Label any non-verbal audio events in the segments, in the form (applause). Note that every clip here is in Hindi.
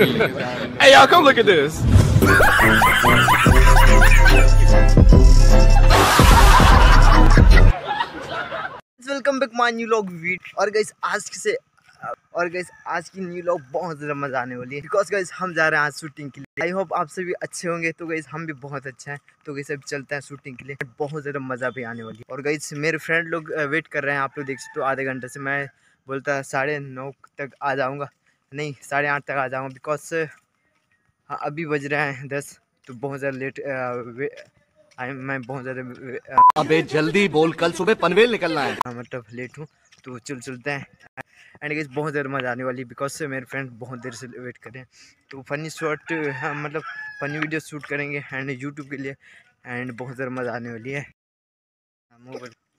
hey, y'all, come look at this. Welcome back my new vlog video और गाइस आज से और गाइस आज की न्यू लॉग बहुत ज़्यादा मज़ा आने वाली है। बिकॉज़ गाइस हम जा रहे हैं आज शूटिंग के लिए। आई होप आप सभी अच्छे होंगे। तो गाइस हम भी बहुत अच्छे हैं। तो गाइस अभी चलते हैं शूटिंग के लिए। बहुत ज़्यादा मज़ा भी आने वाली है। और गाइस मेरे फ्रेंड लोग वेट कर रहे हैं। आप लोग देख सकते हो आधे घंटे से। मैं बोलता साढ़े नौ तक आ जाऊँगा। नहीं साढ़े आठ तक आ जाऊँगा बिकॉज़ हाँ अभी बज रहे हैं दस तो बहुत ज़्यादा लेट आई मैं बहुत ज़्यादा अबे जल्दी बोल कल सुबह पनवेल निकलना है। हाँ, मतलब लेट हूँ तो चल चलते हैं। एंड गाइस बहुत ज़्यादा मज़ा आने वाली बिकॉज़ से मेरे फ्रेंड बहुत देर से वेट कर रहे हैं। तो फनी शॉट हाँ मतलब फनी वीडियो शूट करेंगे एंड यूट्यूब के लिए एंड बहुत ज़्यादा मज़ा आने वाली है।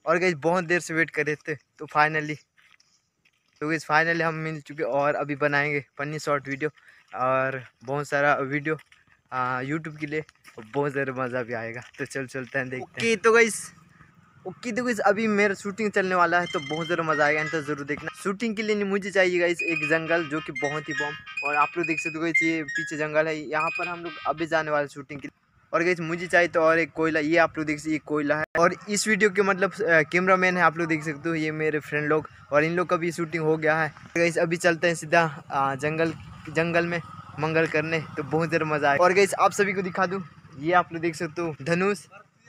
और गाइस बहुत देर से वेट कर रहे थे तो फाइनली तो गाइस फाइनली हम मिल चुके और अभी बनाएँगे फनी शॉर्ट वीडियो और बहुत सारा वीडियो यूट्यूब के लिए बहुत ज़्यादा मज़ा भी आएगा। तो चल चलते हैं देखते हैं। तो गाइस ओके तो गाइस अभी मेरा शूटिंग चलने वाला है तो बहुत ज़्यादा मज़ा आएगा तो ज़रूर देखना। शूटिंग के लिए नहीं मुझे चाहिए गाइस एक जंगल जो कि बहुत ही बम और आप लोग देख सकते हो गाइस ये पीछे जंगल है। यहाँ पर हम लोग अभी जाने वाले शूटिंग के लिए। और गई मुझे चाहिए तो और एक कोयला, ये आप लोग देख सकते ये कोयला है। और इस वीडियो के मतलब कैमरा मैन है, आप लोग देख सकते हो, ये मेरे फ्रेंड लोग। और इन लोग का भी शूटिंग हो गया है। गाइस अभी चलते हैं सीधा जंगल जंगल में मंगल करने तो बहुत ज़्यादा मज़ा आए और गई आप सभी को दिखा दूँ, ये आप लोग देख सकते हो, धनुष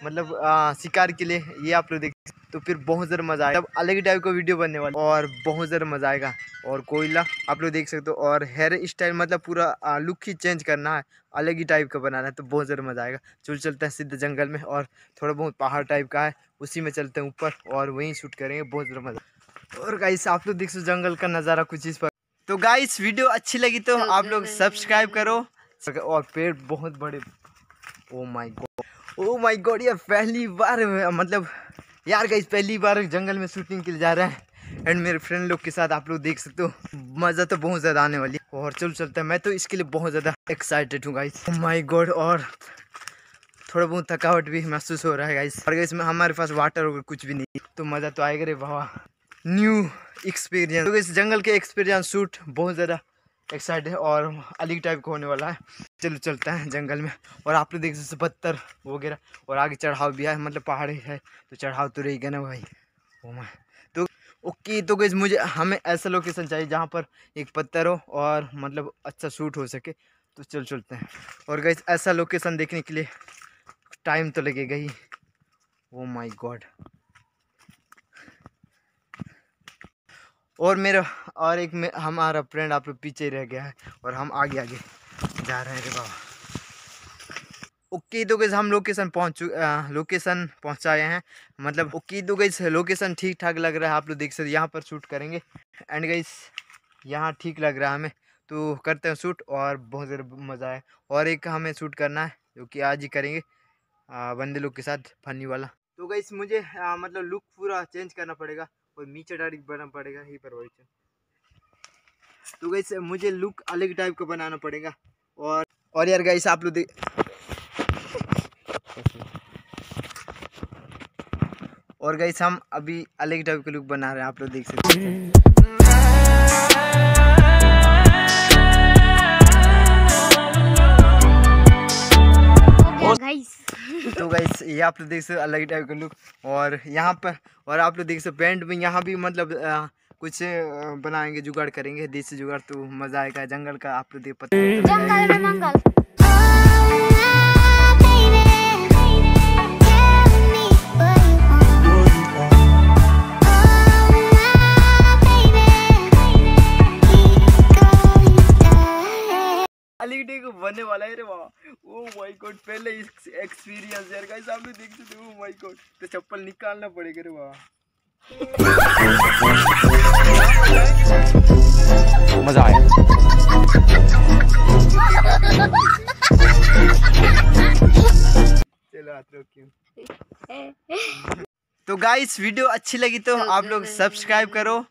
मतलब शिकार के लिए, ये आप लोग देख तो फिर बहुत ज़्यादा मज़ा आएगा। अलग ही टाइप का वीडियो बनने वाला और बहुत ज़्यादा मज़ा आएगा। और कोयला आप लोग देख सकते हो और हेयर स्टाइल मतलब पूरा लुक ही चेंज करना है। अलग ही टाइप का बनाना है तो बहुत ज़्यादा मज़ा आएगा। चल चलते हैं सीधे जंगल में और थोड़ा बहुत पहाड़ टाइप का है उसी में चलते हैं ऊपर और वहीं शूट करेंगे बहुत ज़्यादा मज़ा और गाइस आप लोग देख सकते जंगल का नज़ारा कुछ इस पर। तो गाइस वीडियो अच्छी लगी तो आप लोग सब्सक्राइब करो और पेड़ बहुत बड़े। Oh my god oh my god ये पहली बार मतलब यार गाइस पहली बार जंगल में शूटिंग के लिए जा रहे हैं। एंड मेरे फ्रेंड लोग के साथ आप लोग देख सकते हो, मज़ा तो बहुत ज़्यादा आने वाली है। और चल चलता है। मैं तो इसके लिए बहुत ज़्यादा एक्साइटेड हूँ गाइस माय गॉड और थोड़ा बहुत थकावट भी महसूस हो रहा है गाइस और गाइस में हमारे पास वाटर वगैरह कुछ भी नहीं तो मज़ा तो आएगा रे बाबा। न्यू एक्सपीरियंस तो इस जंगल के एक्सपीरियंस शूट बहुत ज़्यादा एक्साइट है और अलग टाइप का होने वाला है। चलो चलते हैं जंगल में। और आप लोग देख सकते पत्थर वगैरह। और आगे चढ़ाव भी है मतलब पहाड़ी है। तो चढ़ाव तो रहेगा ना भाई। ओ माय तो ओके तो गैस मुझे, हमें ऐसा लोकेशन चाहिए जहाँ पर एक पत्थर हो और मतलब अच्छा शूट हो सके। तो चल, चलते हैं। और गैस ऐसा लोकेशन देखने के लिए टाइम तो लगेगा ही। ओ माई गॉड और मेरा, और एक हमारा फ्रेंड आप पीछे रह गया है और हम आगे आगे जा रहे हैं रे बाबा। ओके तो गैस हम लोकेशन पहुँच लोकेशन पहुँचाए हैं। मतलब ओके तो गैस लोकेशन ठीक ठाक लग रहा है आप लोग देख सकते यहाँ पर शूट करेंगे। एंड गैस यहाँ ठीक लग रहा है हमें तो करते हैं शूट और बहुत ज़्यादा मज़ा आया। और एक हमें शूट करना है जो कि आज ही करेंगे बंदे लोग के साथ फनी वाला। तो गई मुझे आ, मतलब लुक पूरा चेंज करना पड़ेगा और नीचे डायरेक्ट बना पड़ेगा ही पर तो गैस मुझे लुक अलग टाइप का बनाना पड़ेगा और और यार गैस आप लोग देख और गई हम अभी अलग टाइप के लुक बना रहे हैं आप लोग देख सकते हैं। (laughs) तो गाइस ये आप लोग देख सकते अलग टाइप का लुक और यहाँ पर और आप लोग देख सकते पेंट में यहाँ भी मतलब आ, कुछ बनाएँगे जुगाड़ करेंगे देसी जुगाड़ तो मज़ा आएगा जंगल का आप लोग देख पता मंगल को बनने वाला है रे वाह ओ माय गॉड पहले एक्सपीरियंस यार गाइस आप लोग देख सकते हो। ओ माय गॉड तो चप्पल निकालना पड़ेगा रे वाह मज़ा आया। चलो हाथ रोकियो (laughs) तो गाइस वीडियो अच्छी लगी तो आप लोग सब्सक्राइब करो।